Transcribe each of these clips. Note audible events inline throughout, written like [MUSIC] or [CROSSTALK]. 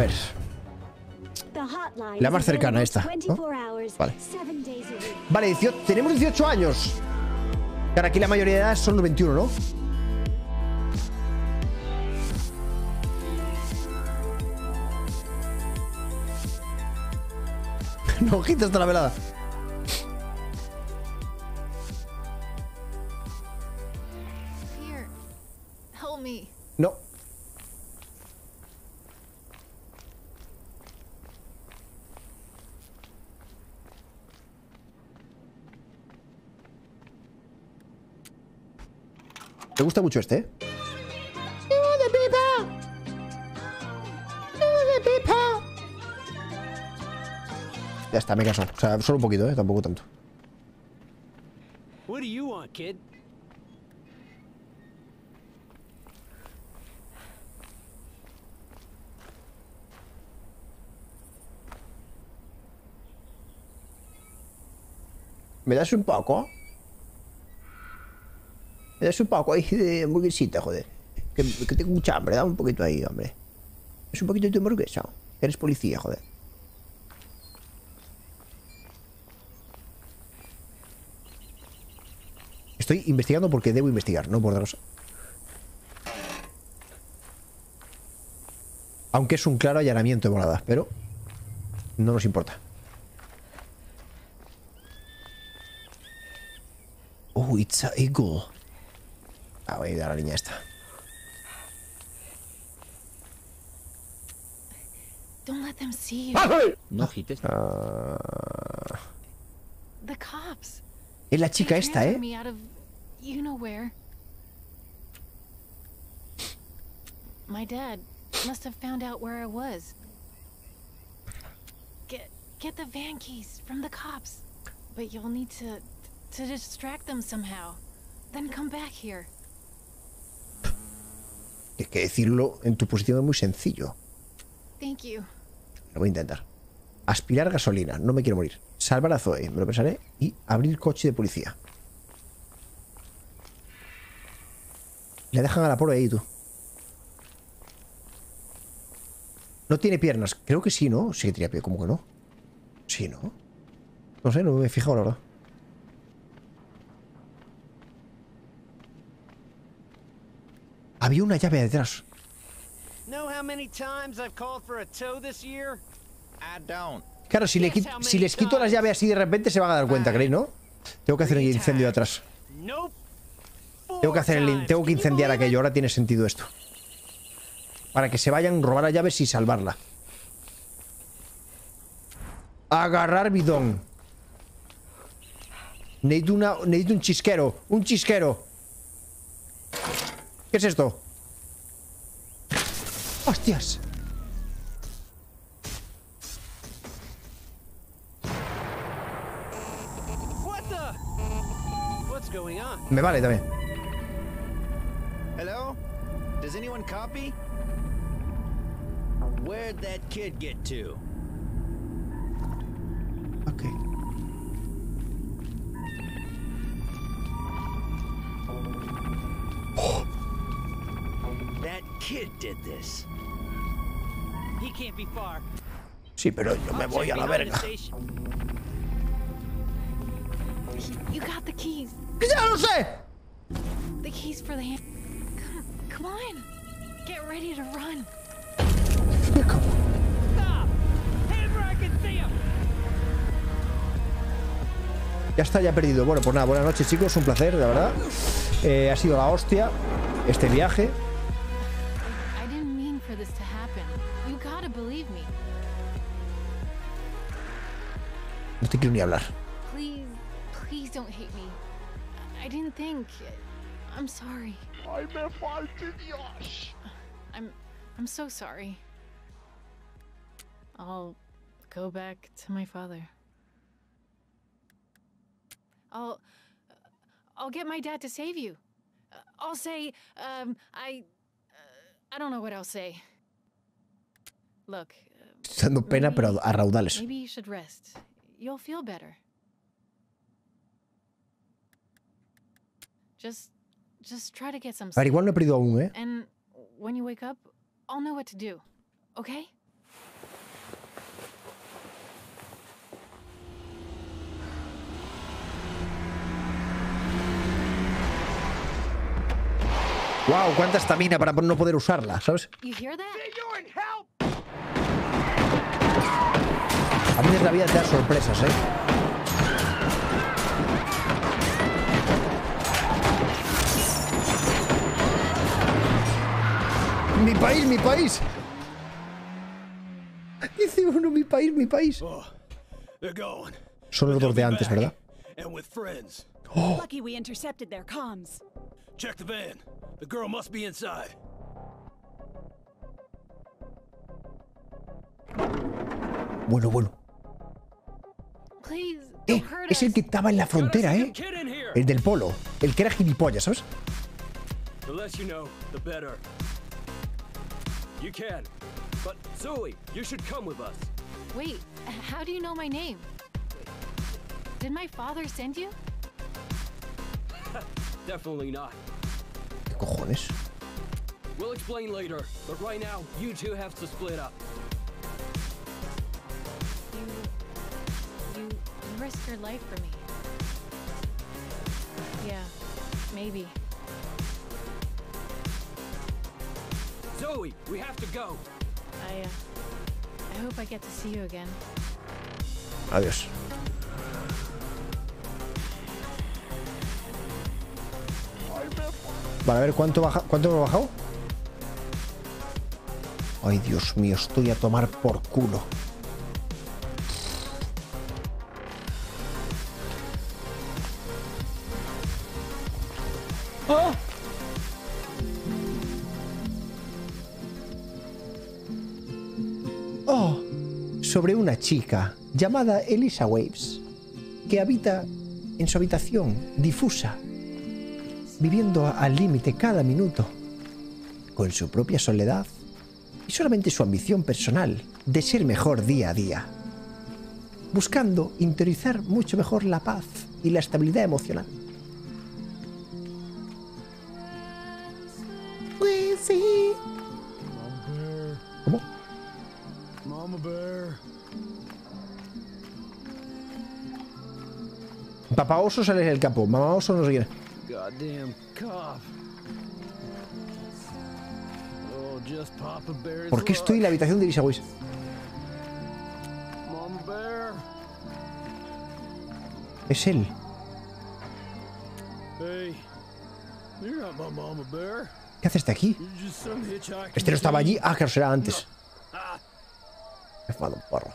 ver. La más cercana esta. ¿no? Vale. Vale, 18, tenemos 18 años. Claro, aquí la mayoría de edad son los 21, ¿no? [LAUGHS] no, hasta la velada. Me gusta mucho este, ¿eh? Ya está, me caso. O sea, solo un poquito, ¿eh? Tampoco tanto. What do you want, kid? ¿Me das un poco? Me das un poco ahí de hamburguesita, joder. Que, que tengo mucha hambre, dame un poquito ahí, hombre. Es un poquito de hamburguesa. Eres policía, joder. Estoy investigando porque debo investigar, no por daros. Aunque es un claro allanamiento de morada, pero no nos importa. Oh, it's a eagle. Ah, voy a ayudar a la niña esta. Don't let them see you. No agites. Ah, The cops. es la chica esta, ¿eh? me out of you know where. My dad must have found out where I was. Get get the van keys from the cops. But you'll need to to distract them somehow. Then come back here. Es que decirlo en tu posición es muy sencillo. Thank you. Lo voy a intentar. Aspirar gasolina, no me quiero morir. Salvar a Zoe, me lo pensaré. Y abrir coche de policía. Le dejan a la pobre ahí, tú. No tiene piernas. Creo que sí, ¿no? Sí que tenía pie, ¿cómo que no? Sí, ¿no? No sé, no me he fijado, la verdad. Había una llave detrás. A. Claro, si, le qui- si les quito las llaves así de repente se van a dar cuenta, ¿creéis, no? Tengo que hacer el incendio de atrás. Tengo que hacer el in- tengo que incendiar aquello, ahora tiene sentido esto. Para que se vayan, robar las llaves y salvarla. Agarrar bidón. Necesito, una, necesito un chisquero. Un chisquero. ¿Qué es esto? ¡Hostias! What the? What's going on? Me vale también. Hello? Does anyone copy? Where'd that kid get to? Ok. Sí, pero yo me voy a la verga. station. You got the keys. ¡Ya lo sé! The keys for the hand. Come, come on. Get ready to run. Stop! Head where I can see him. Ya está, ya perdido. Bueno, pues nada, buenas noches chicos, un placer, de verdad. Eh, ha sido la hostia este viaje. No ni hablar. Please, please don't hate me. I didn't think. I'm sorry. I'm I'm so sorry. I'll go back to my father. I'll I'll get my dad to save you. I'll say um I uh, I don't know what I'll say. Look, Estoy dando pena, pero a raudales. maybe you should rest. You'll feel better. Just just try to get some sleep. Averiguar no he perdido aún, ¿eh? And when you wake up, I'll know what to do. Okay? Wow, cuánta estamina para no poder usarla, ¿sabes? You hear that? A veces la vida te da sorpresas, ¿eh? Mi país, mi país. Dice uno, mi país, mi país. Oh. Son los dos de antes, ¿verdad? And with friends. Lucky we intercepted their comms. Check the van. The girl must be inside. Bueno, bueno. Eh, es el que estaba en la frontera, ¿eh? El del polo. El que era gilipollas, ¿sabes? The less you know, the better. You can. But Zoe, you should come with us. Wait, how do you know my name? Did my father send you? [LAUGHS] Definitely not. ¿Qué cojones? We'll explain later, but right now, you two have to split up. Risked your life for me. Yeah, maybe. Zoe, we have to go. I, uh, I hope I get to see you again. Adiós. Vale, a ver cuánto baja, cuánto hemos bajado. Ay, Dios mío, estoy a tomar por culo. Oh, sobre una chica llamada Elisa Waves, que habita en su habitación difusa, viviendo al límite cada minuto, con su propia soledad y solamente su ambición personal de ser mejor día a día, buscando interiorizar mucho mejor la paz y la estabilidad emocional. Papá oso sale del campo, mamá oso no sé quién. Oh, ¿Por qué estoy en la habitación de? Mama Bear. Es él. ¿Qué hace este aquí? Este no estaba allí. Ah, claro, será antes. Ah, Me he fumado un porro.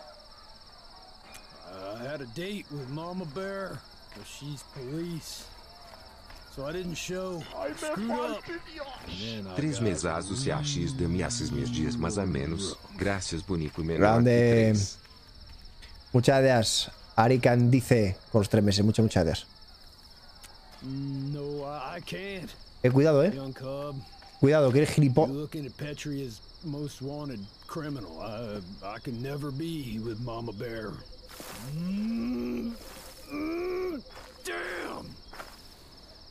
But she's police. So I didn't show. Screwed up. And then I Três got- mesados e AX de ameaças meus dias mais a menos. Graças, bonito menor. Grande. Muchas gracias. Arikan dice con los tres meses. Muchas, muchas gracias. No, I, can't. Eh, cuidado, eh. Cuidado, que eres you're gilipollas.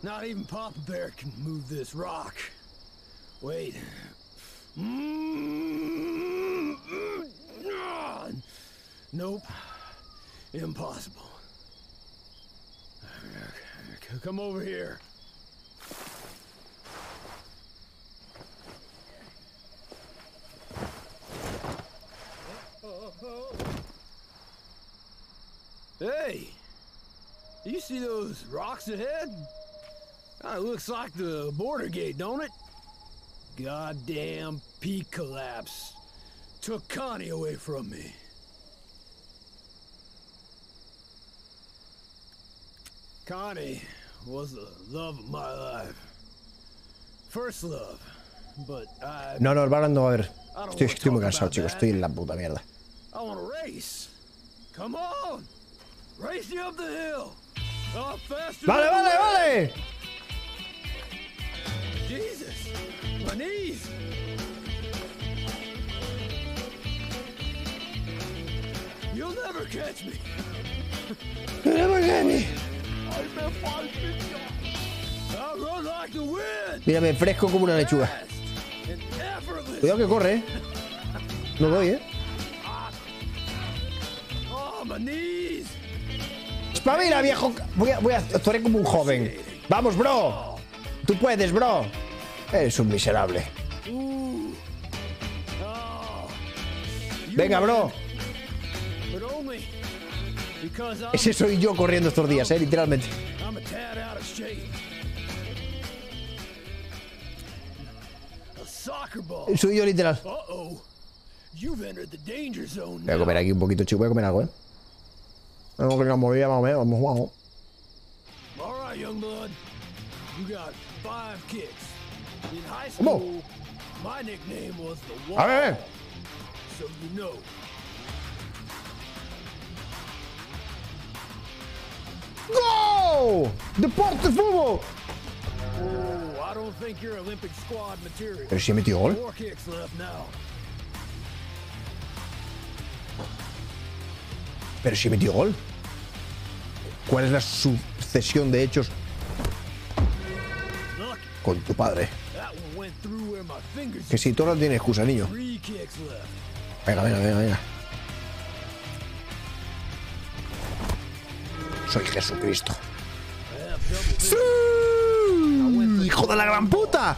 Not even Papa Bear can move this rock. Wait. Nope. Impossible. Come over here. Hey! You see those rocks ahead? It looks like the border gate, don't it? Goddamn peak collapse. Took Connie away from me. Connie was the love of my life. First love. But I No, no, Valorant no a ver. Estoy, estoy muy cansado, chicos. Estoy en la puta mierda. I want to race. Come on. Race you up the hill. Faster ¡Vale, vale, vale! Never catch me. I'll run like the wind. Mírame, fresco como una lechuga. Cuidado que corre, eh. No doy, eh. Oh. Espabila, viejo. Voy a, voy a actuar como un joven. Vamos, bro. Tú puedes, bro. Eres un miserable. Oh. You Venga, bro. Ese soy yo corriendo estos días, eh, literalmente. A. A. Soy yo literal. Uh-oh. You've entered the danger zone Voy a comer aquí un poquito, chico. Voy a comer algo, eh. Vamos que nos movía, vamos, eh. Vamos, vamos. All right, young blood. You ¡Go! ¡Deporte fútbol! Pero si he metido gol. Pero si he metido gol. ¿Cuál es la sucesión de hechos con tu padre? Que si tú no tienes excusa, niño. Venga, venga, venga, venga. Soy Jesucristo. ¡Sí! ¡Hijo de la gran puta!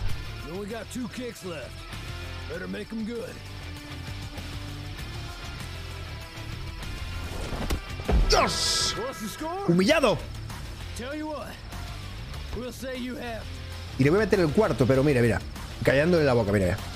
¡Dios! ¡Humillado! Y le voy a meter el cuarto, pero mira, mira. Callándole la boca, mira. mira.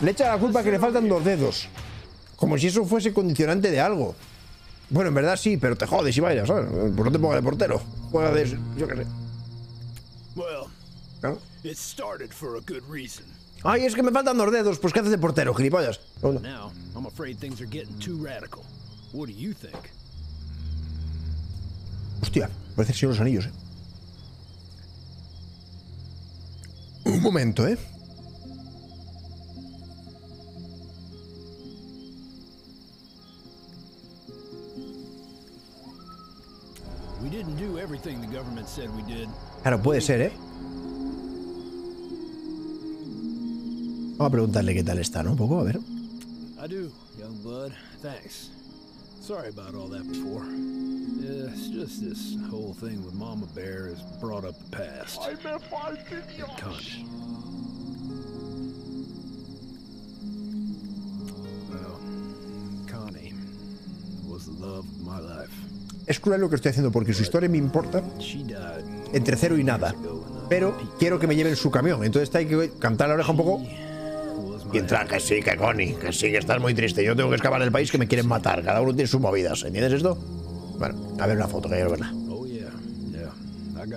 Le echa la culpa que le faltan dos dedos. Como si eso fuese condicionante de algo. Bueno, en verdad sí, pero te jodes y vayas, ¿sabes? Pues no te pongas de portero. Juega de. Yo qué sé. Ay, es que me faltan dos dedos. Pues ¿qué haces de portero, gilipollas? Bueno, Now, I'm afraid things are getting too radical. What do you think? Hostia, parece de los Anillos, ¿eh? Un momento, ¿eh? We didn't do everything the government said we did. Claro, puede ser, ¿eh? Vamos a preguntarle qué tal está, ¿no? Un poco, a ver. I do, young blood. Thanks. Sorry about all that before. Yeah, it's just this whole thing with Mama Bear has brought up the past. And Connie. Well, Connie was the love of my life. Es cruel lo que estoy haciendo porque su historia me importa entre cero y nada. Pero quiero que me lleven su camión. Entonces hay que cantar la oreja un poco. Y entrar, que sí, que Connie, que sí, que estás muy triste. Yo tengo que escavar del país que me quieren matar. Cada uno tiene sus movidas. ¿Entiendes esto? Bueno, a ver una foto, que quiero verla.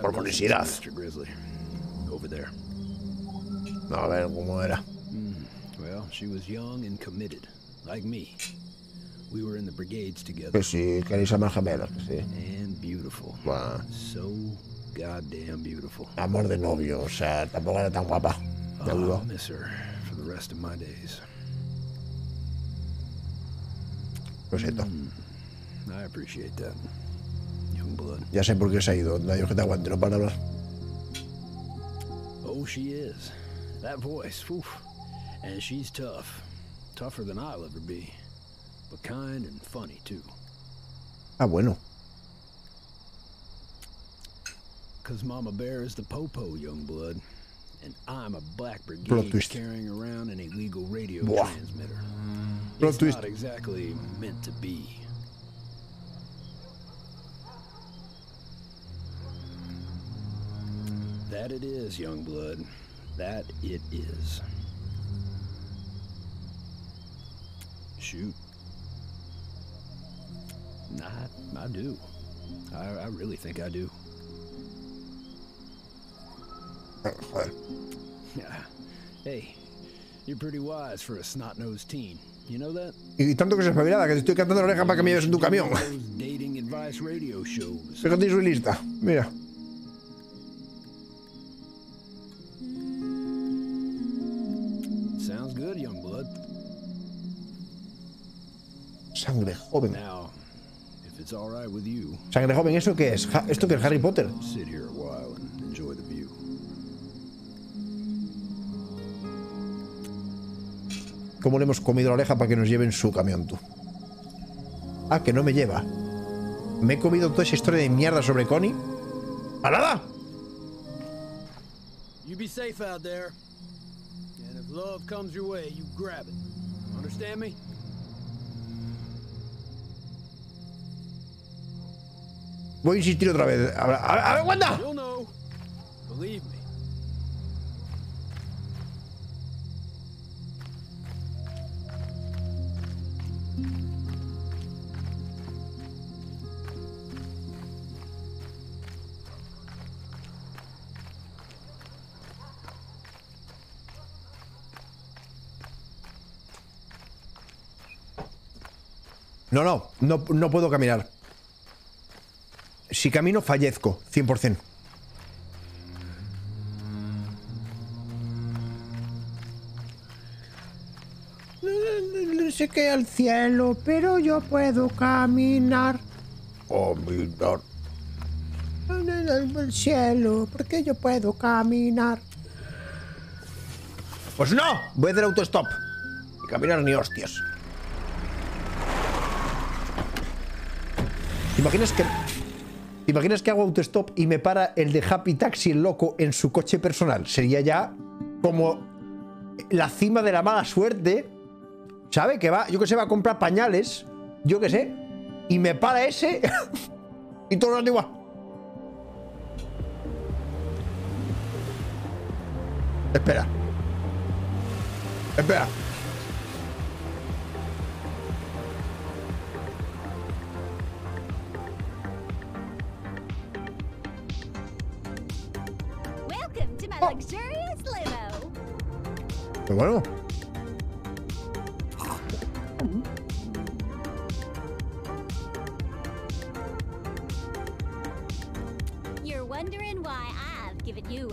Por curiosidad. A ver cómo era. Well, she was young and committed, like me. We were in the brigades together, Que sí, que erais más gemelos, que sí. and beautiful. Buah, So goddamn beautiful. amor de novio, o sea, tampoco era tan guapa. Ya I'll miss her for the rest of my days. Lo siento. Mm, I appreciate that, young blood. Ya sé por qué se ha ido. No Dios que te aguante, no para hablar. Oh, she is. That voice, oof. And she's tough. Tougher than I'll ever be. But kind and funny, too. Ah, bueno. Cause Mama Bear is the popo, young blood. And I'm a black brigade carrying around an illegal radio Buah. transmitter. Plot it's twist. not exactly meant to be. That it is, young blood. That it is. Shoot. I, I do. I, I really think I do. Ah, [LAUGHS] Yeah. Hey, you're pretty wise for a snot-nosed teen. You know that? Y tanto que se espabilada, que te estoy cantando la oreja para que me lleves en tu camión. Dating advice radio shows. Fíjate su lista. Mira. Sounds good, young blood. Sangre joven. Now, Sangre joven, ¿eso qué es? Ja- ¿Esto qué es Harry Potter? sit here a while and enjoy the view. ¿Cómo le hemos comido la oreja para que nos lleve en su camión, tú? Ah, que no me lleva. ¿Me he comido toda esa historia de mierda sobre Connie? ¡A nada! You be safe out there. And if love comes your way, you grab it. Understand me? Voy a insistir otra vez. A ver, a ver. No, no, no, no puedo caminar. Si camino, fallezco, 100%. No sé qué al cielo, pero yo puedo caminar. Oh, mirar. Al cielo, porque yo puedo caminar. Pues no, voy a hacer autostop. Y caminar ni hostias. ¿Te imaginas que. ¿Te imaginas que hago autostop y me para el de Happy Taxi el loco en su coche personal? Sería ya como la cima de la mala suerte. ¿Sabe? Que va, yo que sé, va a comprar pañales. Yo que sé. Y me para ese. [LAUGHS] y todos los igual. Espera. Espera.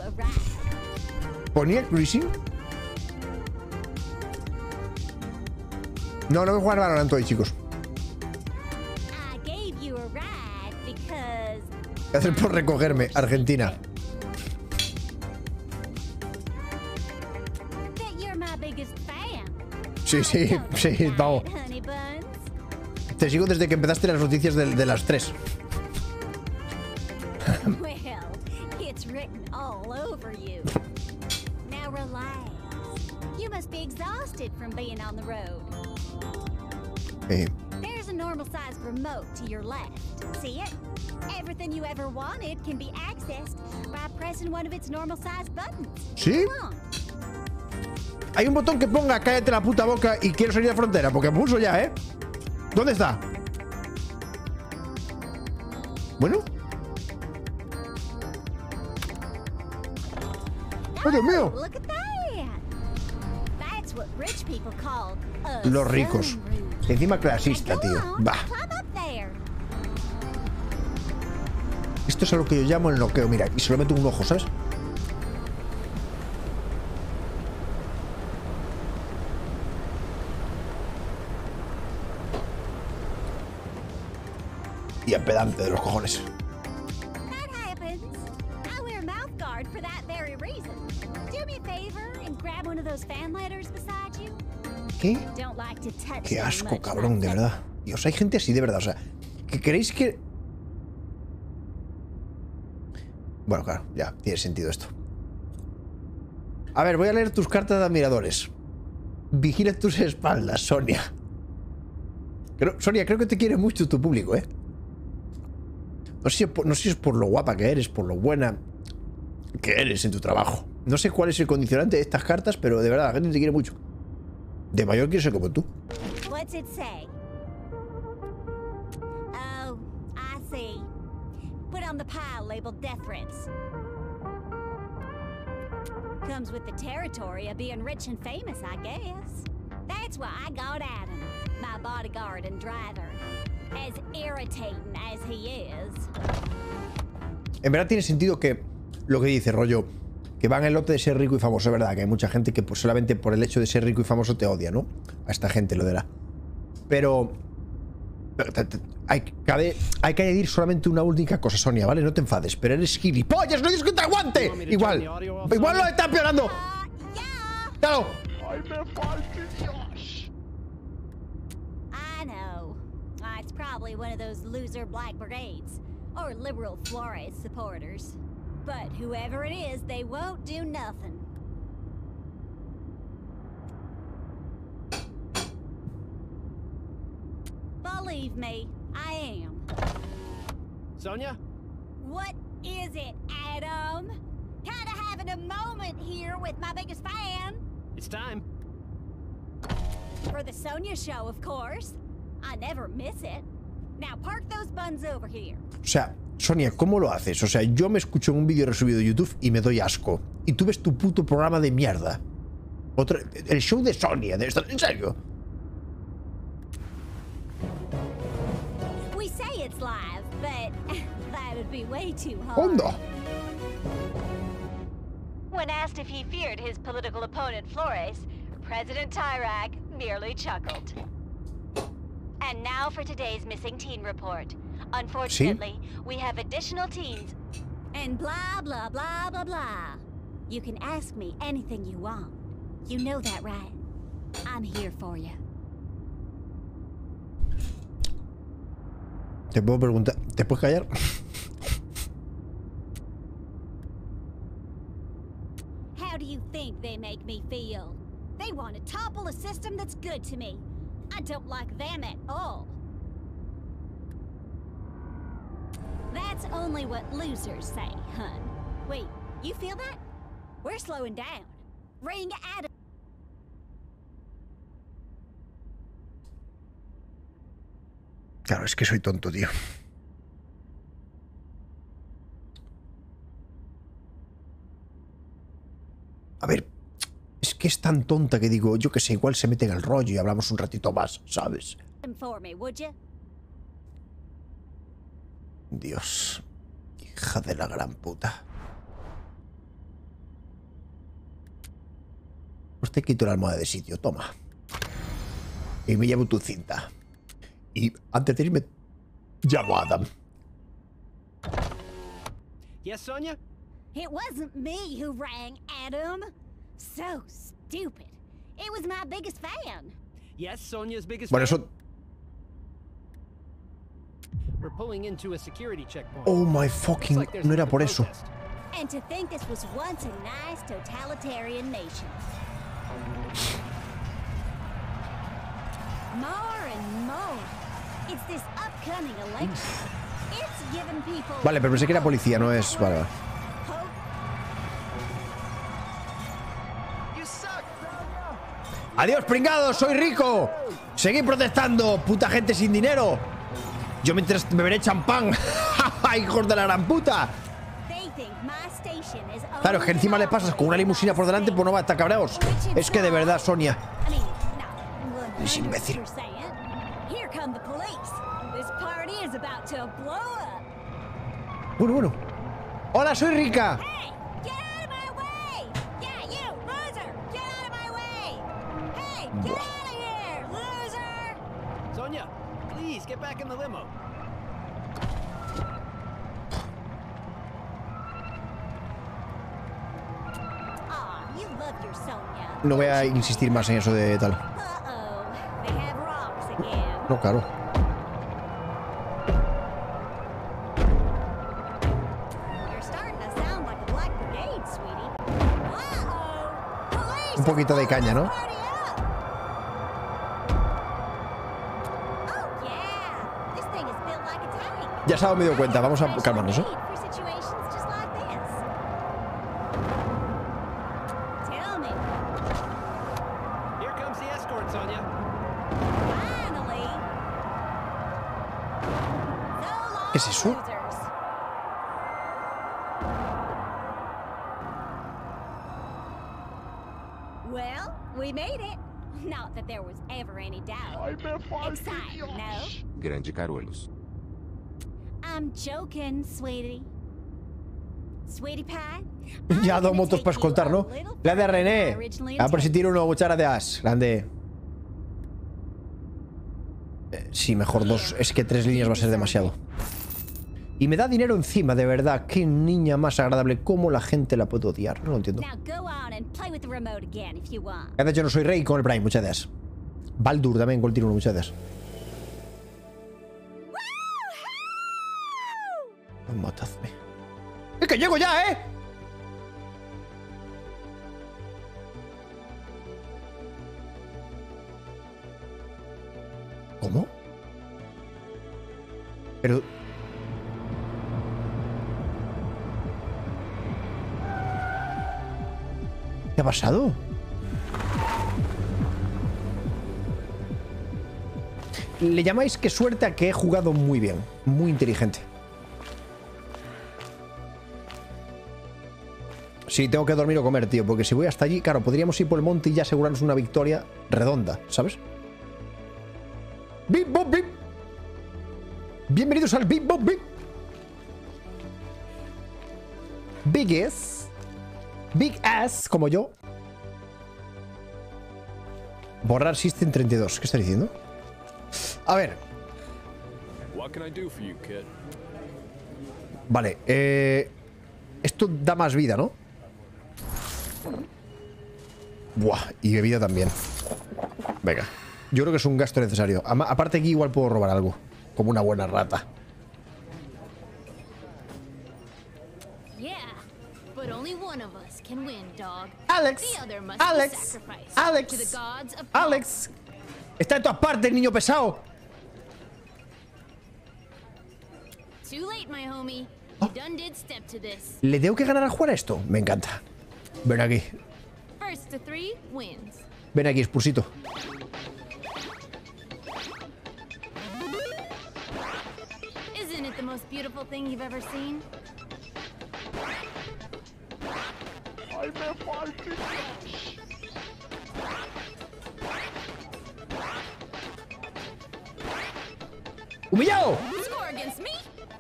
A ride. ¿Ponía cruising? No, no me jugar Valorant hoy, chicos. A Gracias por recogerme, Argentina. Sí, sí, sí, deny vamos. it, honey buns. Te sigo desde que empezaste las noticias de, de las 3. [LAUGHS] Well, it's written all over you. Now relax. You must be exhausted from being on the road. Eh, There's a normal sized remote to your left. See it? Everything you ever wanted can be accessed by pressing one of its normal sized buttons. ¿Sí? Come on. Hay un botón que ponga cállate la puta boca y quiero salir de frontera, porque pulso ya, ¿eh? ¿Dónde está? Bueno. ¡Oh, Dios mío! Los ricos. Encima clasista, tío. Va. Esto es a lo que yo llamo el noqueo, mira, y se lo meto un ojo, ¿sabes? Fan letters beside you. ¿Qué? Qué asco, cabrón, de verdad. Dios, hay gente así, de verdad. O sea, ¿que queréis que...? Bueno, claro, ya, tiene sentido esto. A ver, voy a leer tus cartas de admiradores. Vigila tus espaldas, Sonia. Creo- Sonia, creo que te quiere mucho tu público, ¿eh? No sé, no sé si es por lo guapa que eres, por lo buena que eres en tu trabajo. No sé cuál es el condicionante de estas cartas, pero de verdad, la gente te quiere mucho. De mayor quiere ser como tú. It say? Oh, I see. Put on the pile labeled death threats. Comes with the territory of being rich and famous, I guess. That's why I got Adam, my bodyguard and driver. As irritating as he is. En verdad tiene sentido que lo que dice, rollo, que van el lote de ser rico y famoso. Es verdad que hay mucha gente que pues, solamente por el hecho de ser rico y famoso te odia, ¿no? A esta gente lo de la. Pero. Hay, cabe- hay que añadir solamente una única cosa, Sonia, ¿vale? No te enfades, pero eres gilipollas, no dices que te aguante. Igual. Igual lo está empeorando. Uh, It's probably one of those loser black brigades or liberal Flores supporters. But whoever it is, they won't do nothing. Believe me, I am. Sonia? What is it, Adam? Kinda having a moment here with my biggest fan. It's time. For the Sonia show, of course. I never miss it. Now park those buns over here. O sea, Sonia, ¿cómo lo haces? O sea, yo me escucho en un vídeo resubido de YouTube y me doy asco. Y tú ves tu puto programa de mierda. Otro, el show de Sonia, de esto, en serio. We say it's live, but [LAUGHS] that'd be way too hard. Onda. When asked if he feared his political opponent Flores, President Tyrak merely chuckled. And now for today's missing teen report. Unfortunately, we have additional teens. And blah, blah, blah, blah, blah. You can ask me anything you want. You know that, right? I'm here for you. Te puedo preguntar. ¿Te puedes callar? How do you think they make me feel? They want to topple a system that's good to me. I don't like them at all. That's only what losers say, hun. Wait, you feel that? We're slowing down. Ring Adam. Claro, es que soy tonto, tío. A ver, que es tan tonta que digo, yo que sé, igual se mete en el rollo y hablamos un ratito más, ¿sabes? Dios, hija de la gran puta. Pues te quito la almohada de sitio, toma. Y me llevo tu cinta. Y antes de irme, llamo a Adam. Yes, Sonia? It wasn't me who rang Adam. So stupid. It was my biggest fan. Yes, Sonia's biggest Bueno, fan? eso... We're pulling into a security checkpoint. Oh my fucking... like No era por eso. And to think this was once a nice totalitarian nation. More and more. It's this upcoming election. It's giving people Vale, pero pensé que era policía, no es... Vale, Adiós, pringados, soy rico. Seguid protestando, puta gente sin dinero. Yo mientras beberé champán. [LAUGHS] Hijos de la gran puta. Claro, es que encima le pasas con una limusina por delante, pues no va a estar cabreados. Es que de verdad, Sonia. Es imbécil. Bueno, bueno. Hola, soy rica. Get out of here, loser! Sonia, please get back in the limo. No voy a insistir más en eso de tal. No, claro. Un poquito de caña, ¿no? Ya se ha dado medio cuenta, vamos a calmarnos, ¿eh? ¿Qué es eso? Well, we made it. Not that there was ever any doubt. No? Grande Carolus. I'm joking, sweetie. Sweetie pie? [LAUGHS] Ya dos motos para escoltar, ¿no? Grande René. Ah, por si tiro uno, muchas gracias. Grande. Eh, sí, mejor dos. Es que tres líneas va a ser demasiado. Y me da dinero encima, de verdad. Qué niña más agradable. ¿Cómo la gente la puede odiar? No lo entiendo. Gracias, yo no soy rey con el Prime, muchas gracias. Baldur también con el tiro, muchas gracias. Matadme. ¡Es que llego ya, eh! ¿Cómo? Pero... ¿Qué ha pasado? Le llamáis que suerte a que he jugado muy bien, muy inteligente. Sí, tengo que dormir o comer, tío, porque si voy hasta allí, claro, podríamos ir por el monte y ya asegurarnos una victoria redonda, ¿sabes? ¡Bip, bop, bip! Bienvenidos al Bip, bop, bip. Big ass. Big ass, como yo. Borrar System 32. ¿Qué está diciendo? A ver? Vale, eh, esto da más vida, ¿no? Buah, y bebida también. Venga. Yo creo que es un gasto necesario. Aparte aquí igual puedo robar algo. Como una buena rata. Yeah, but only one of us can win, dog. Alex, The other must Alex, Alex, to the gods of Alex. Está en todas partes, niño pesado. Too late, my homie. Oh. ¿Le tengo que ganar a jugar a esto? Me encanta. Ven aquí. First to three wins. Ven aquí, Spursito. Isn't it the most beautiful thing you've ever seen? ¡Humillado! Score against me?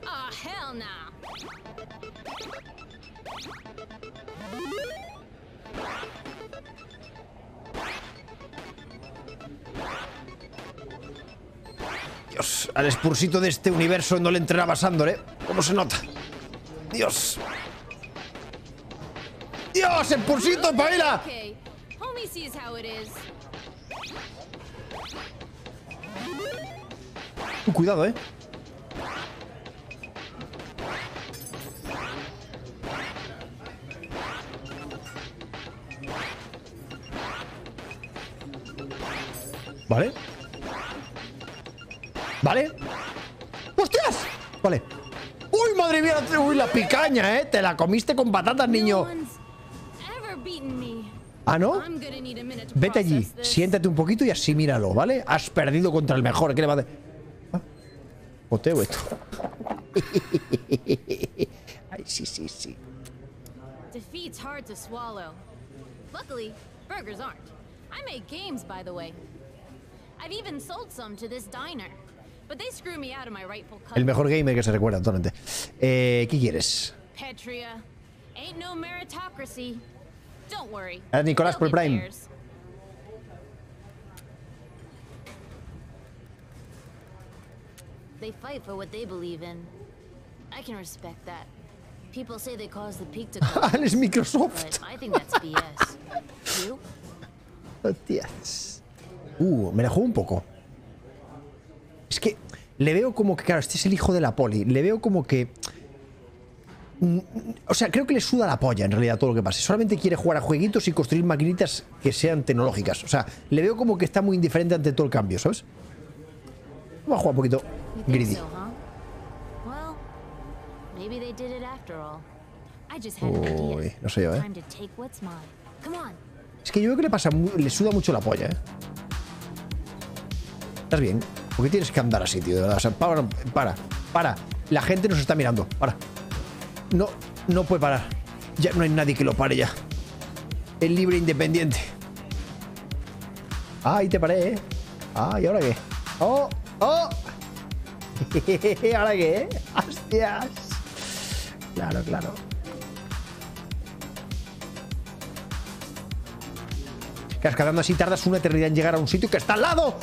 Ah, hell nah. Dios, al Spursito de este universo no le entrenaba Sandor, ¿eh? ¿Cómo se nota? Dios. Dios, it is. Cuidado, ¿eh? Vale. Vale. ¡Hostias! Vale. ¡Uy, madre mía! ¡Uy, la picaña, eh! Te la comiste con patatas, niño. ¿Ah, no? Vete allí, siéntate un poquito y así míralo, ¿vale? Has perdido contra el mejor. ¿Qué le va a hacer? Ah, Poteo esto. [LAUGHS] Ay, sí, sí, sí. Defeat's hard to swallow. Luckily, burgers aren't. I make games, by the way. I've even sold some to this diner. But they screw me out of my rightful cut. El mejor gamer que se recuerda, totalmente. Eh, ¿Qué quieres? Petria. Ain't no meritocracy. Don't worry. Ah, Nicolás por Prime. theirs. They fight for what they believe in. I can respect that. People say they caused the peak to [LAUGHS] Ah, come, es Microsoft. but I think that's BS. [LAUGHS] You? Hostias. Uh, me la juego un poco. Es que le veo como que, claro, este es el hijo de la poli. Le veo como que. Mm, O sea, creo que le suda la polla en realidad todo lo que pase. Solamente quiere jugar a jueguitos y construir maquinitas que sean tecnológicas. O sea, le veo como que está muy indiferente ante todo el cambio, ¿sabes? Vamos a jugar un poquito greedy. Uy, no sé yo, ¿eh? Es que yo veo que le pasa, le suda mucho la polla, ¿eh? ¿Estás bien? ¿Por qué tienes que andar así, tío? De verdad, o sea, para, para, para. La gente nos está mirando, para. No, no puede parar. Ya no hay nadie que lo pare ya. Es libre independiente. Ahí te paré, ¿eh? Ah, ¿y ahora qué? ¡Oh! ¡Oh! [LAUGHS] ¿Ahora qué? ¡Hostias! Claro, claro. Cascadando así tardas una eternidad en llegar a un sitio que está al lado.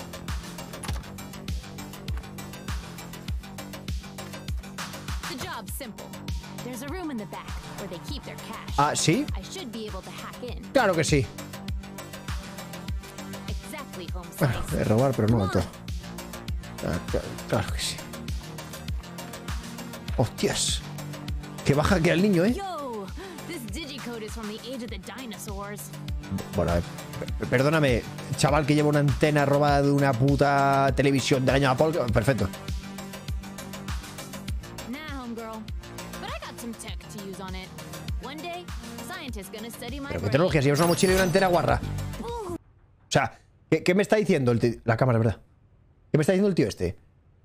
Ah, ¿sí? Claro que sí. Bueno, de robar, pero no todo. Ah, cla- Claro que sí. Hostias. Que baja que al niño, ¿eh? Bueno, perdóname, chaval que lleva una antena robada de una puta televisión del año Apple. Perfecto. Pero qué tecnología, si llevas una mochila y una antena guarra. O sea, ¿qué, qué me está diciendo el tío? La cámara, ¿verdad? ¿Qué me está diciendo el tío este?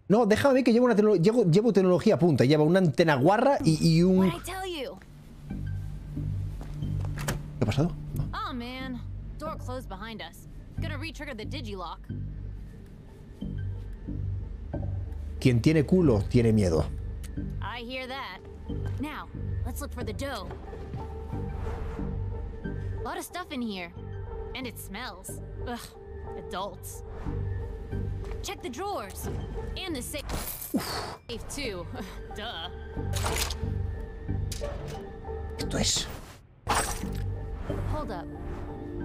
No, déjame que llevo, una tecno- llevo, llevo tecnología punta. Lleva una antena guarra y, y un... ¿Qué ha pasado? Oh man, door closed behind us. Gonna re-trigger the digilock. Quien tiene culo tiene miedo. I hear that. Now, let's look for the dough. A lot of stuff in here. And it smells. Ugh, adults. Check the drawers. And the safe. Safe too. [LAUGHS] Duh. Esto es... Hold up.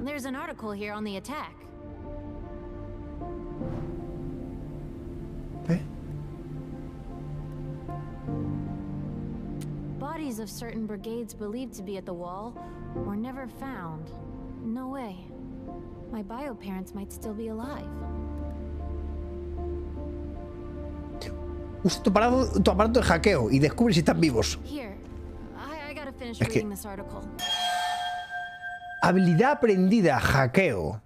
There's an article here on the attack. Bodies of certain brigades believed to be at the wall were never found. No way. My bio parents might still be alive. Usa tu aparato, tu aparato de hackeo y descubre si están vivos. Here, I, I gotta finish Es que- reading this article. Habilidad aprendida, hackeo.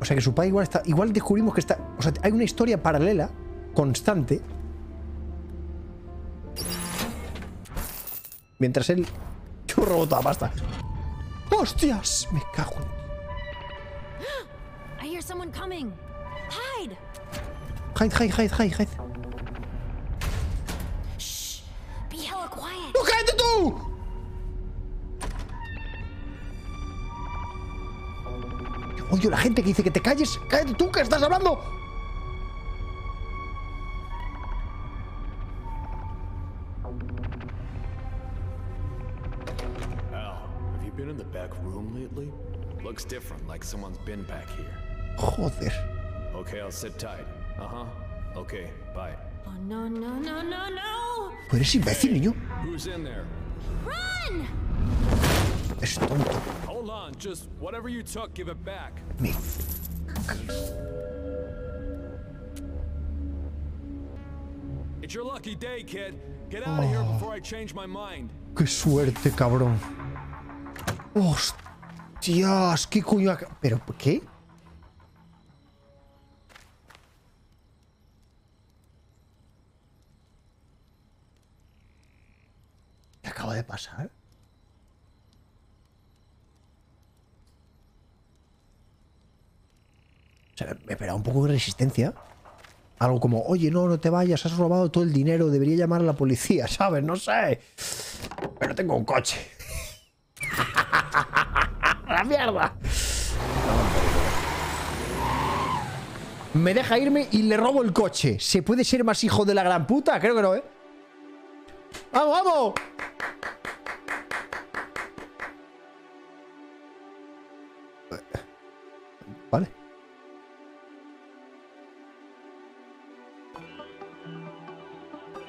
O sea que su padre igual está. Igual descubrimos que está. O sea, hay una historia paralela, constante. Mientras él. Yo robo toda la pasta. ¡Hostias! Me cago en. I hear someone coming. Hide! Hide, hide, hide, hide, hide. Shh! Be hella quiet. ¡No, cállate tú! Oye, la gente que dice que te calles. ¡Cállate tú, que estás hablando! Different, like someone's been back here. Joder. Okay, I'll sit tight. Uh huh. Okay, bye. Oh no, no, no, no, no! ¿Tú eres imbécil, niño? Who's in there? Run! Es tonto. Hold on, just whatever you took, give it back. Me. It's your lucky day, kid. Get out of here before I change my mind. ¡Qué suerte, cabrón! ¡Hostias! ¿Qué coño ha- ¿Pero qué? ¿Qué acaba de pasar? O sea, me esperaba un poco de resistencia. Algo como, oye, no, no te vayas, has robado todo el dinero, debería llamar a la policía, [LAUGHS] ¿sabes? No sé. Pero tengo un coche. [LAUGHS] ¡La mierda! Me deja irme y le robo el coche. ¿Se puede ser más hijo de la gran puta? Creo que no, ¿eh? ¡Vamos, vamos! Vale.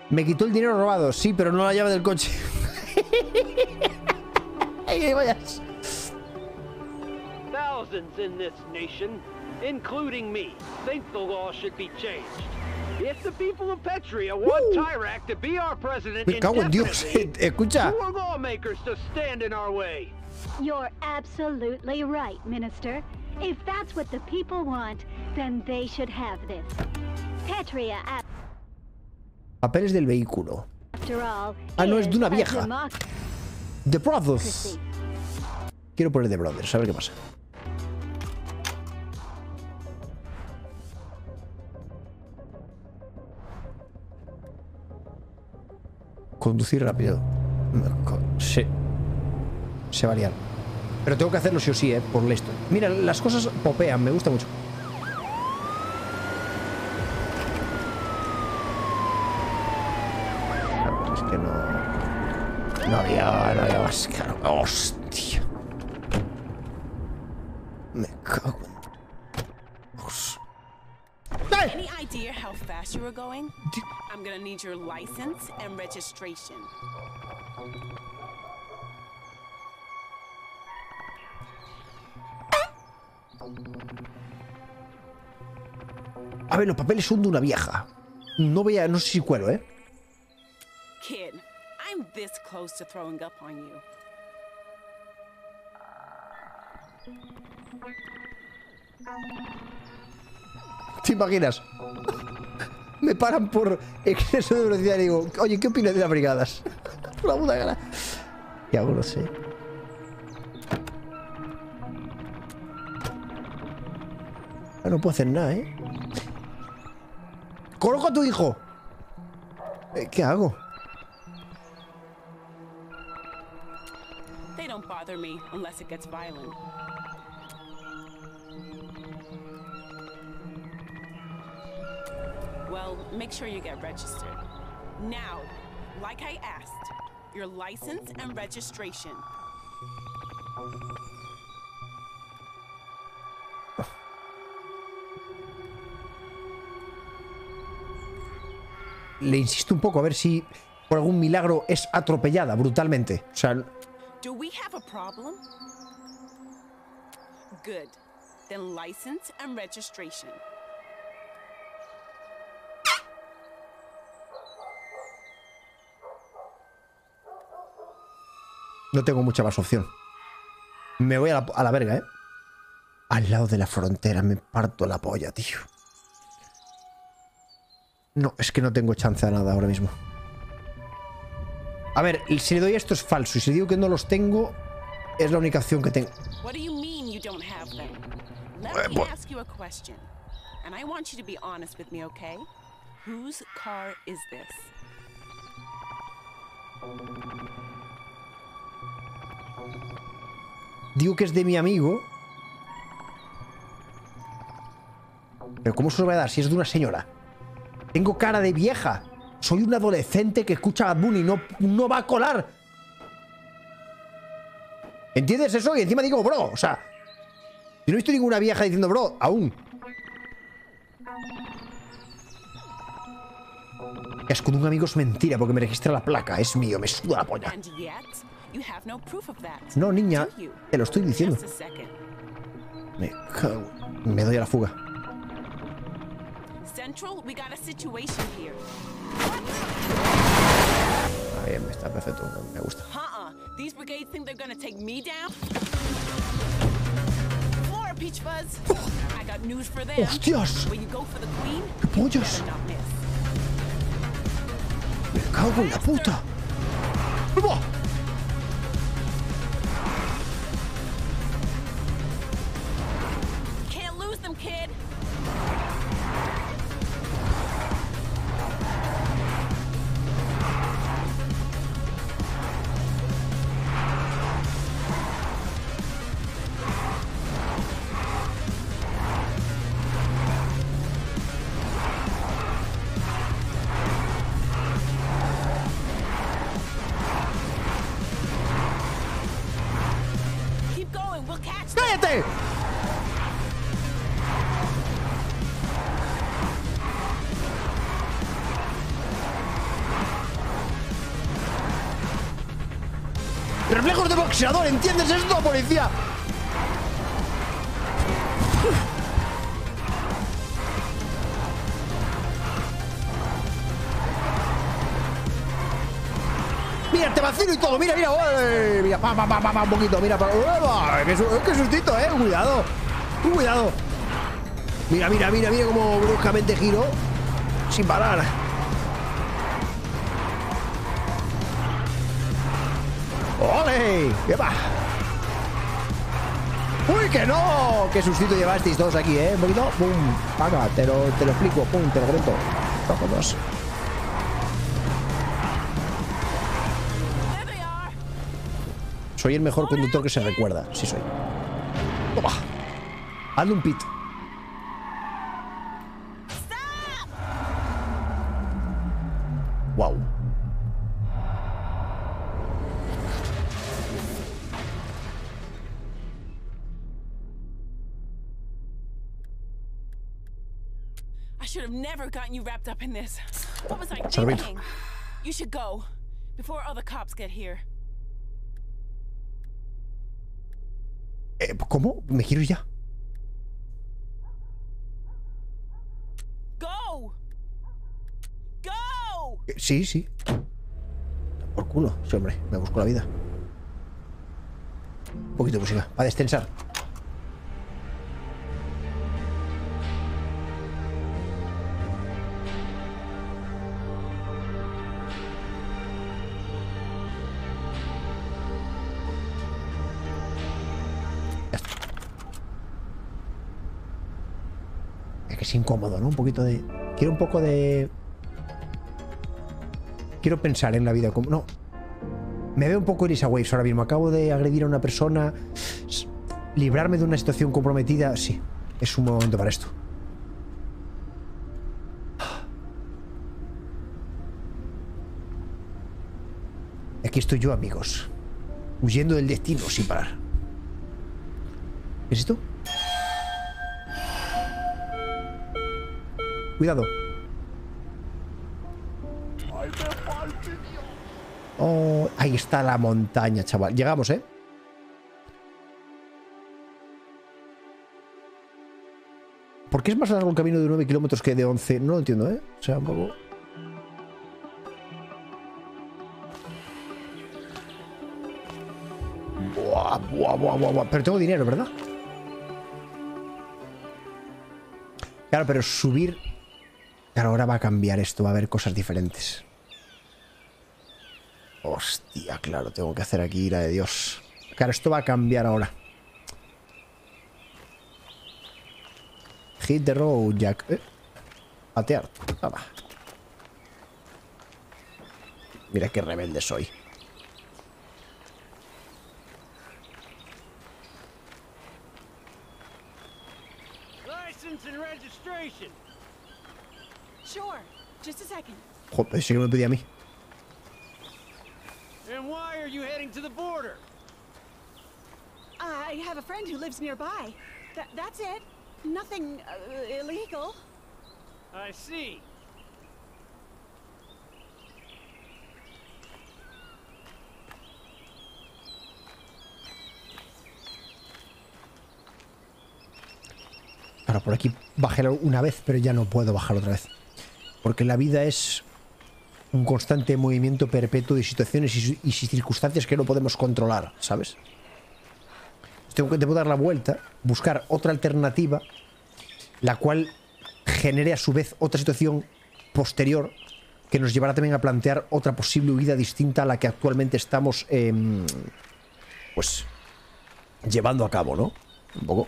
Me quitó el dinero robado, sí, pero no la llave del coche. [LAUGHS] ¡Ay, que vayas! Thousands in this nation, including me, think the law should be changed. If the people of Petria want Tyrak to be our president Me cago en Dios. indefinitely, [LAUGHS] Escucha. who are lawmakers to stand in our way? You're absolutely right, Minister. If that's what the people want, then they should have this. Petria, Papeles del vehículo. after all, Ah, no, es de una vieja. The Brothers. Quiero poner The Brothers, a ver qué pasa. Conducir rápido. Sí. Se va a liar. Pero tengo que hacerlo sí o sí, ¿eh? Por listo. Mira, las cosas popean, me gusta mucho. Es que no... No había... No había más... Hostia. Me cago en... Dios. I'm gonna need your license and registration. A ver, los papeles son de una vieja. No voy a... No sé si cuelo, ¿eh? Kid, I'm this close to throwing up on you. ¿Te imaginas? Me paran por exceso de velocidad y digo, oye, ¿qué opinas de las brigadas? [LAUGHS] Por la puta cara. Y hago, no sé. Ah, No puedo hacer nada, ¿eh? ¡Coloco a tu hijo! Eh, ¿Qué hago? They don't bother me unless it gets violent. Well, make sure you get registered. Now, like I asked, your license and registration. Le insisto un poco a ver si por algún milagro es atropellada brutalmente. O sea, Do we have a problem? Good. Then license and registration. No tengo mucha más opción. Me voy a la, a la verga, ¿eh? Al lado de la frontera me parto la polla, tío. No, es que no tengo chance de nada ahora mismo. A ver, si le doy esto es falso. Y si digo que no los tengo, es la única opción que tengo. What do you mean you don't Digo que es de mi amigo. Pero ¿cómo se lo voy a dar si es de una señora? Tengo cara de vieja. Soy un adolescente que escucha a Bunny. No, no va a colar. ¿Entiendes eso? Y encima digo, bro. O sea, yo no he visto ninguna vieja diciendo, bro, aún. Es con un amigo es mentira porque me registra la placa. Es mío, me suda la polla. No niña, te lo estoy diciendo. Me cago. Me doy a la fuga. Central, we got a situation here. Ah, bien, está perfecto. Me gusta. These brigades think they're gonna take me down? Flora, Peach Fuzz. I got news for them. ¡Hostias! When you go for the queen, ¡Qué pollas! Me cago en la puta. ¡Buah! Boxeador, ¿entiendes esto, policía? Mira, te vacilo y todo, mira, mira, ué, mira, pa, pa, pa, pa, un poquito, mira, pa, ué, qué, qué eh, cuidado, cuidado. Mira, mira, mira, mira cómo bruscamente giro sin parar. ¿Qué va? ¡Uy, que no! ¡Qué sustito llevasteis todos aquí, eh! Un ¡pum! Paga, te lo, te lo explico, ¡pum! Te lo cuento. Vámonos. Soy el mejor conductor que se recuerda, sí soy. ¡Toma! Hazle un pit. Gotten you wrapped up in this. What was I thinking? You should go before other cops get here. Eh, ¿Cómo? Me quiero ir ya. Go! Go! Eh, Sí, sí. Por culo. Sí, hombre. Me busco la vida. Un poquito de música. Para destensar. Incómodo, ¿no? Un poquito de... Quiero un poco de... Quiero pensar en la vida como... No. Me veo un poco Elisa Waves ahora mismo. Acabo de agredir a una persona. Librarme de una situación comprometida. Sí. Es un momento para esto. Aquí estoy yo, amigos. Huyendo del destino sin parar. ¿Qué es esto? Cuidado. Oh, ahí está la montaña, chaval. Llegamos, ¿eh? ¿Por qué es más largo el camino de 9 kilómetros que de 11? No lo entiendo, ¿eh? O sea, un poco... Buah, buah, buah, buah, buah. Pero tengo dinero, ¿verdad? Claro, pero subir... Claro, ahora va a cambiar esto, va a haber cosas diferentes. Hostia, claro, tengo que hacer aquí ira de Dios. Claro, esto va a cambiar ahora. Hit the road, Jack. Eh, Patear. Toma. Mira qué rebelde soy. License and registration. Sure. Just a second. Joder, sí que me pedía a mí. And why are you heading to the border? I have a friend who lives nearby. Th that's it. Nothing uh, illegal. I see. Por aquí bajé una vez, pero ya no puedo bajar otra vez. Porque la vida es un constante movimiento perpetuo de situaciones y, circunstancias que no podemos controlar, ¿sabes? Tengo que debo dar la vuelta, buscar otra alternativa, la cual genere a su vez otra situación posterior que nos llevará también a plantear otra posible huida distinta a la que actualmente estamos, em, pues, llevando a cabo, ¿no? Un poco.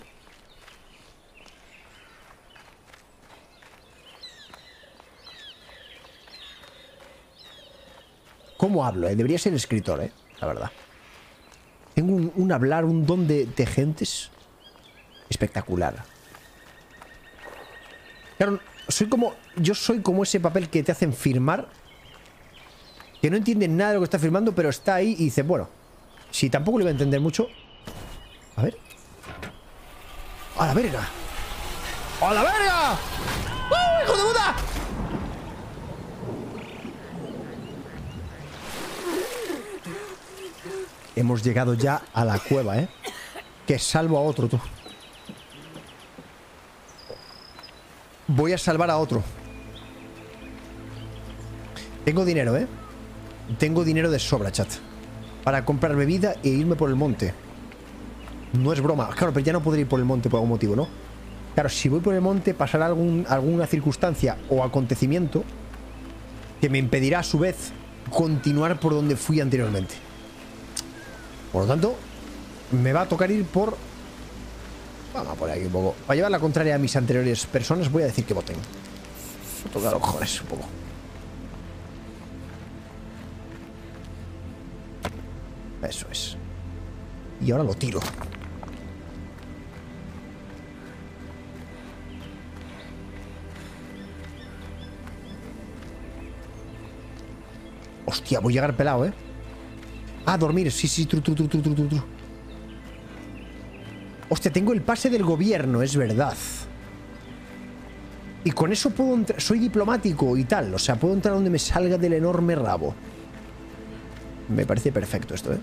¿Cómo hablo? eh? Debería ser escritor, ¿eh? La verdad. Tengo un, hablar, un don de, de gentes espectacular. Claro, soy como. Yo soy como ese papel que te hacen firmar. Que no entienden nada de lo que está firmando, pero está ahí y dice, bueno, si tampoco lo iba a entender mucho. A ver. ¡A la verga! ¡A la verga! ¡Uh, hijo de puta! Hemos llegado ya a la cueva, ¿eh? Que salvo a otro, tú. Voy a salvar a otro. Tengo dinero, ¿eh? Tengo dinero de sobra, chat. Para comprar bebida e irme por el monte. No es broma. Claro, pero ya no podré ir por el monte por algún motivo, ¿no? Claro, si voy por el monte pasará algún, alguna circunstancia o acontecimiento que me impedirá a su vez continuar por donde fui anteriormente. Por lo tanto, me va a tocar ir por... Vamos a poner aquí un poco. Para llevar la contraria a mis anteriores personas, voy a decir que voten. Me toca los cojones un poco. Eso es. Y ahora lo tiro. Hostia, voy a llegar pelado, ¿eh? Ah, dormir. Sí, sí, tru, tru, tru, tru, tru, tru. Hostia, tengo el pase del gobierno, es verdad. Y con eso puedo entrar... Soy diplomático y tal. O sea, puedo entrar donde me salga del enorme rabo. Me parece perfecto esto, ¿eh?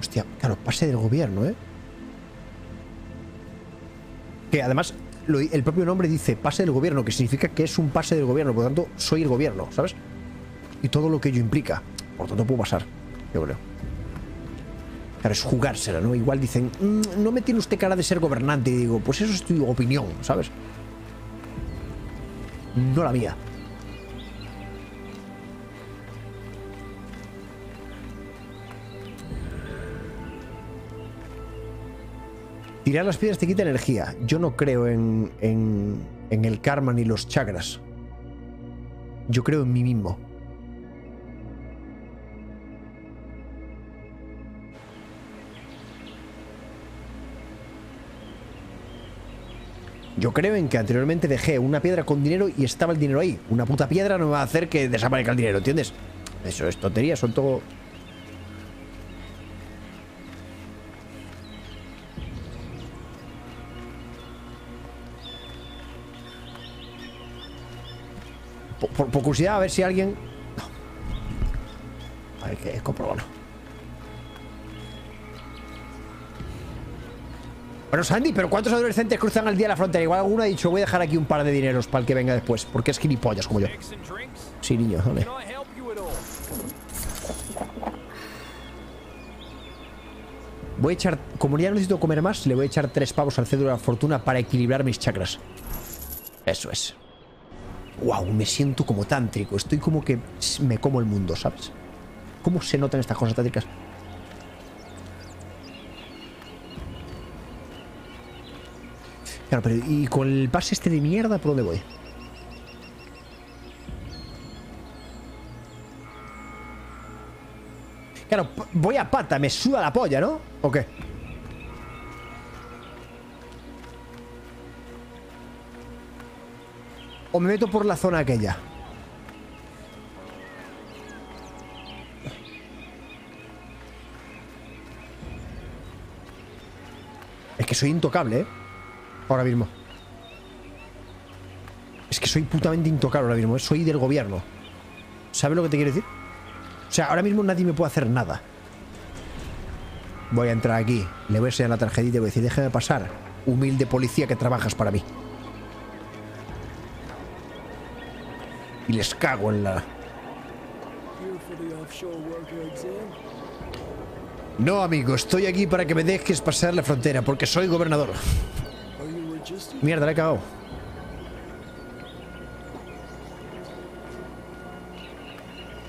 Hostia, claro, pase del gobierno, ¿eh? Que además el propio nombre dice pase del gobierno, que significa que es un pase del gobierno, por lo tanto soy el gobierno, ¿sabes? Y todo lo que ello implica. Por lo tanto puedo pasar, yo creo. Claro, es jugársela, ¿no? Igual dicen, "Mm, no me tiene usted cara de ser gobernante. Y digo, pues eso es tu opinión, ¿sabes? No la mía. Tirar las piedras te quita energía. Yo no creo en, en, en el karma ni los chakras. Yo creo en mí mismo. Yo creo en que anteriormente dejé una piedra con dinero y estaba el dinero ahí. Una puta piedra no va a hacer que desaparezca el dinero, ¿entiendes? Eso es tontería, son todo... Por, curiosidad, a ver si alguien... No. Hay que comprobarlo. Bueno, Sandy, pero ¿cuántos adolescentes cruzan al día la frontera? Igual alguno ha dicho, voy a dejar aquí un par de dineros para el que venga después, porque es gilipollas como yo. Sí, niño, dale. Voy a echar, como ya no necesito comer más, le voy a echar tres pavos al cédula de la fortuna para equilibrar mis chakras. Eso es. Wow, me siento como tántrico. Estoy como que me como el mundo, ¿sabes? ¿Cómo se notan estas cosas tántricas? Claro, pero ¿y con el pase este de mierda por dónde voy? Claro, voy a pata, me suda la polla, ¿no? ¿O qué? O me meto por la zona aquella. Es que soy intocable, ¿eh? Ahora mismo. Es que soy putamente intocable ahora mismo. ¿eh? Soy del gobierno. ¿Sabes lo que te quiero decir? O sea, ahora mismo nadie me puede hacer nada. Voy a entrar aquí. Le voy a enseñar la tarjetita y voy a decir, déjame pasar. Humilde policía que trabajas para mí. Y les cago en la... No, amigo, estoy aquí para que me dejes pasar la frontera, porque soy gobernador. Mierda, le he cagado.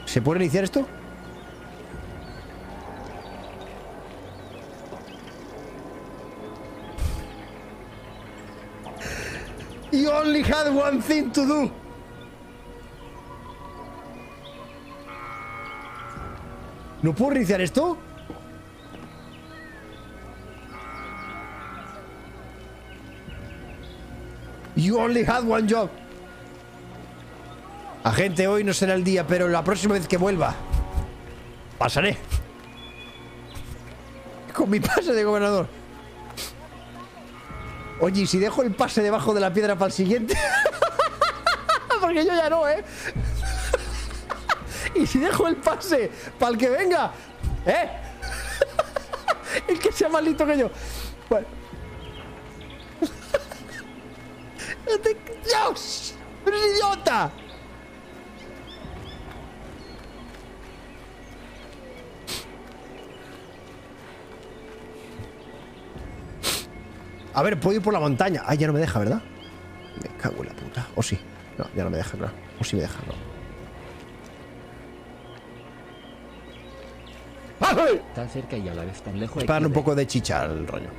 ¿Se puede iniciar esto? You only had one thing to do. ¿No puedo reiniciar esto? You only had one job. Agente, hoy no será el día, pero la próxima vez que vuelva, pasaré. Con mi pase de gobernador. Oye, ¿y si dejo el pase debajo de la piedra para el siguiente? [LAUGHS] Porque yo ya no, ¿eh? Y si dejo el pase para el que venga, ¿eh? [LAUGHS] el que sea más listo que yo. Bueno. [LAUGHS] ¡Dios! ¡Eres idiota! A ver, puedo ir por la montaña. Ah, ya no me deja, ¿verdad? Me cago en la puta. O sí. No, ya no me deja, claro. O sí me deja, no. Tan cerca y a la vez tan lejos. Para darle un poco de chicha al rollo.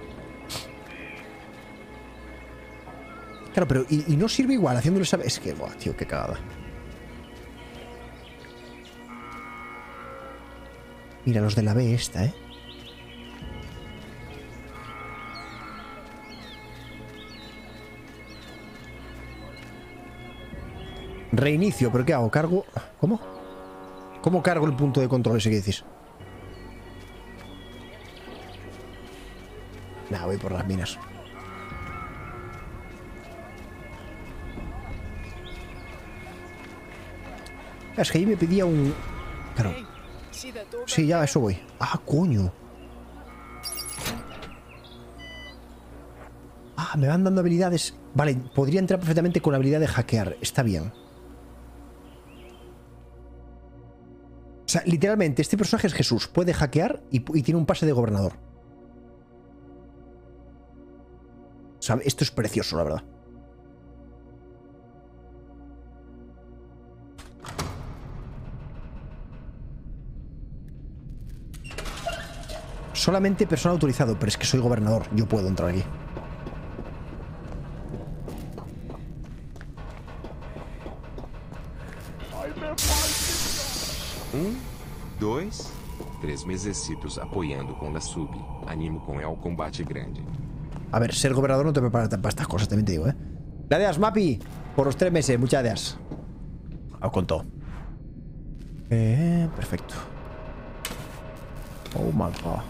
Claro, pero y, y no sirve igual haciéndole saber. Es que, buah, tío, qué cagada. Mira, los de la B esta, ¿eh? Reinicio, pero ¿qué hago? ¿Cargo? ¿Cómo? ¿Cómo cargo el punto de control ese que decís? Nah, voy por las minas. Es que ahí me pedía un... Claro. Sí, ya, eso voy. Ah, coño. Ah, me van dando habilidades. Vale, podría entrar perfectamente con la habilidad de hackear. Está bien. O sea, literalmente, este personaje es Jesús. Puede hackear y tiene un pase de gobernador. O sea, esto es precioso, la verdad. Solamente persona autorizado, pero es que soy gobernador. Yo puedo entrar aquí. Um, dois, três mesecitos apoiando com la sub. Animo com el combate grande. A ver, ser gobernador no te prepara para estas cosas, también te digo, ¿eh? Gracias, Mapi, por los tres meses. Muchas gracias. Os contó. Eh, perfecto. Oh my god.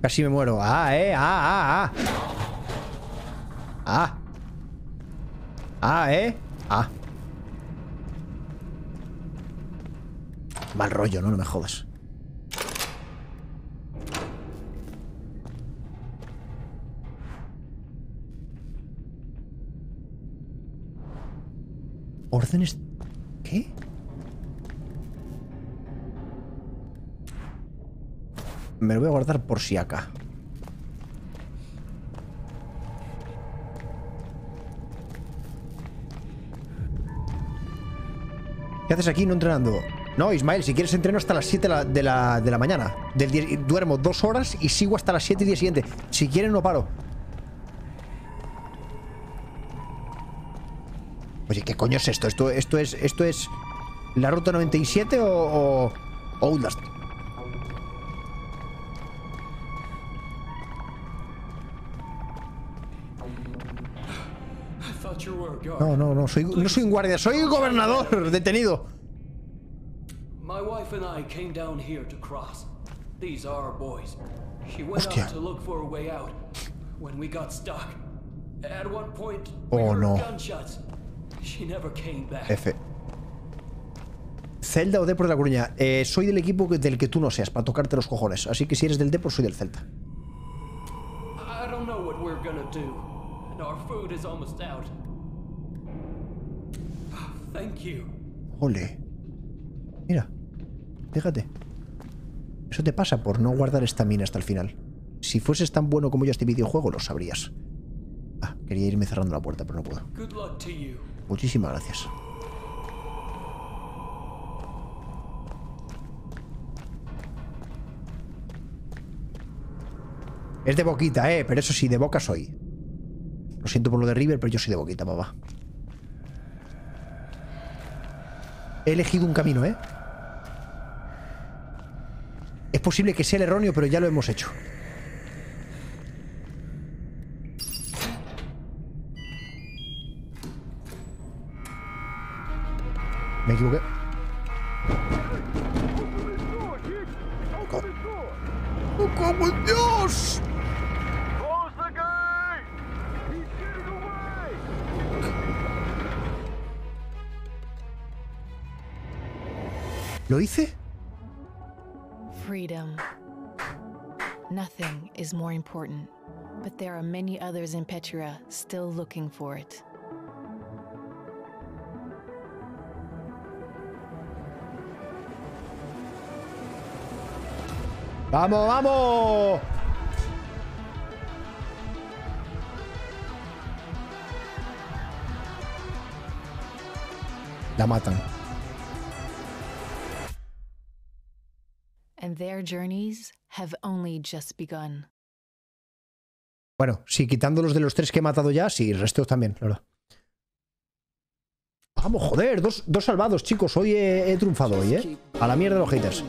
Casi me muero. Ah, eh, ah, ah, ah. Ah. Ah, eh. Ah. Mal rollo, ¿no? No me jodas. Órdenes... ¿Qué? Me lo voy a guardar por si acá. ¿Qué haces aquí no entrenando? No, Ismael, si quieres entreno hasta las 7 de la, de la, de la mañana. Del día- duermo dos horas y sigo hasta las 7 y día siguiente. Si quieres no paro. Oye, ¿qué coño es esto? ¿Esto, esto es esto es la ruta 97 o, o, o Outlast? No, no, no, soy, no soy un guardia, soy un gobernador detenido. Wife and I came down here to cross. These are our boys. She went Hostia. out to look for a way out when we got stuck. At one point, Oh, we heard no. gunshots. She never came back. F. Celda o Depor de la Coruña. Eh, soy del equipo del que tú no seas, para tocarte los cojones. Así que si eres del Depor, soy del Celta. I don't know what we're gonna do. And our food is almost out. [SIGHS] Thank you. Ole. Fíjate. Eso te pasa por no guardar esta mina hasta el final. Si fueses tan bueno como yo este videojuego, lo sabrías. Ah, quería irme cerrando la puerta, pero no puedo. Muchísimas gracias. Es de boquita, eh, pero eso sí, de boca soy. Lo siento por lo de River, pero yo soy de boquita, papá. He elegido un camino, eh. Es posible que sea el erróneo, pero ya lo hemos hecho. Me equivoqué. Petra still looking for it. ¡Vamos, vamos! La matan. and their journeys have only just begun. Bueno, sí, quitando los de los tres que he matado ya, sí, el resto también, claro. Vamos, joder, dos, dos salvados, chicos. Hoy he, he triunfado hoy, ¿eh? A la mierda los haters.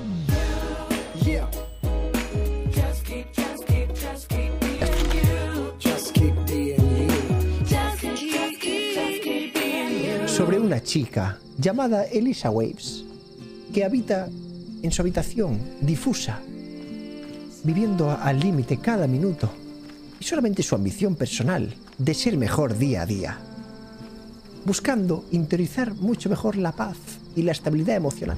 Sobre una chica llamada Elisa Waves, que habita en su habitación difusa, viviendo al límite cada minuto, y solamente su ambición personal de ser mejor día a día, buscando interiorizar mucho mejor la paz y la estabilidad emocional.